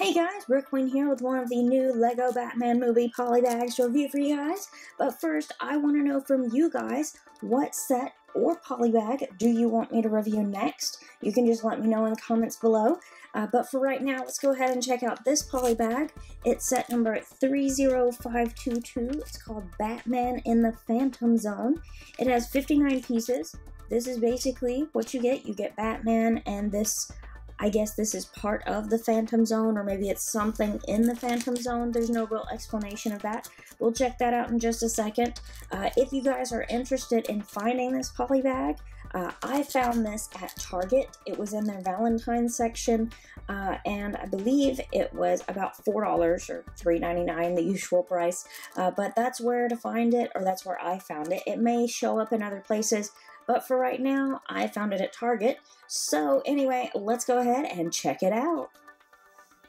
Hey guys, Brooklyn here with one of the new LEGO Batman movie polybags to review for you guys. But first, I want to know from you guys, what set or polybag do you want me to review next? You can just let me know in the comments below. Uh, but for right now, let's go ahead and check out this polybag. It's set number 30522. It's called Batman in the Phantom Zone. It has 59 pieces. This is basically what you get. You get Batman and this I guess this is part of the Phantom Zone, or maybe it's something in the Phantom Zone. There's no real explanation of that. We'll check that out in just a second. Uh, if you guys are interested in finding this polybag, uh, I found this at Target. It was in their Valentine's section, uh, and I believe it was about $4 or $3.99, the usual price. Uh, but that's where to find it, or that's where I found it. It may show up in other places, but for right now, I found it at Target. So anyway, let's go ahead and check it out.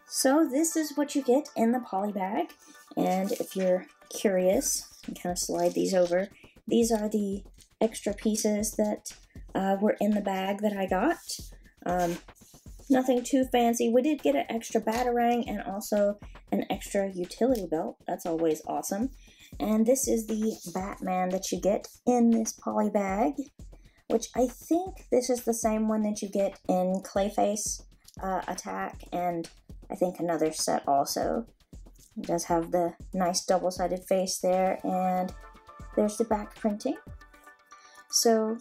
So this is what you get in the poly bag. And if you're curious, you kind of slide these over. These are the extra pieces that uh, were in the bag that I got. Um, nothing too fancy. We did get an extra batarang and also an extra utility belt. That's always awesome. And this is the Batman that you get in this poly bag which I think this is the same one that you get in Clayface uh, Attack, and I think another set also. It does have the nice double-sided face there, and there's the back printing. So,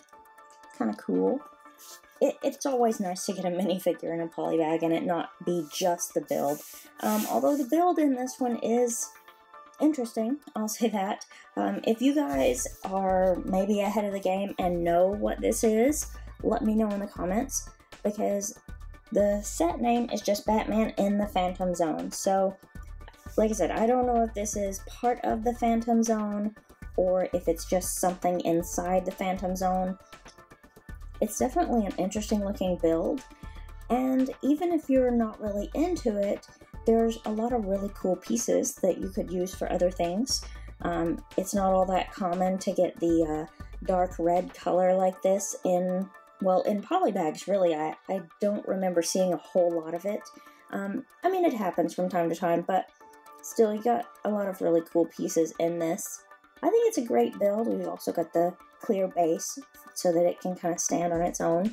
kind of cool. It, it's always nice to get a minifigure in a poly bag and it not be just the build. Um, although the build in this one is interesting, I'll say that. Um, if you guys are maybe ahead of the game and know what this is, let me know in the comments because the set name is just Batman in the Phantom Zone. So, like I said, I don't know if this is part of the Phantom Zone or if it's just something inside the Phantom Zone. It's definitely an interesting looking build, and even if you're not really into it, there's a lot of really cool pieces that you could use for other things. Um, it's not all that common to get the uh, dark red color like this in, well, in poly bags, really. I, I don't remember seeing a whole lot of it. Um, I mean, it happens from time to time, but still, you got a lot of really cool pieces in this. I think it's a great build. We've also got the clear base so that it can kind of stand on its own,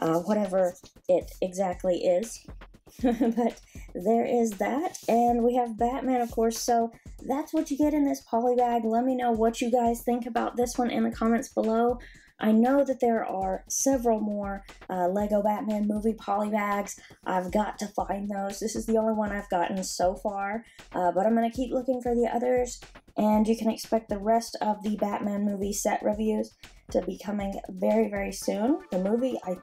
uh, whatever it exactly is. but there is that. And we have Batman, of course. So that's what you get in this poly bag. Let me know what you guys think about this one in the comments below. I know that there are several more uh, Lego Batman movie poly bags. I've got to find those. This is the only one I've gotten so far, uh, but I'm going to keep looking for the others, and you can expect the rest of the Batman movie set reviews to be coming very, very soon. The movie, I,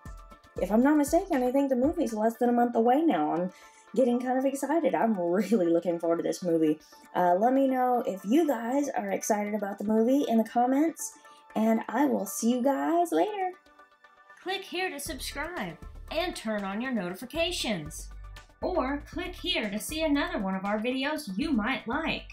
if I'm not mistaken, I think the movie's less than a month away now. I'm getting kind of excited. I'm really looking forward to this movie. Uh, let me know if you guys are excited about the movie in the comments, and I will see you guys later. Click here to subscribe and turn on your notifications. Or click here to see another one of our videos you might like.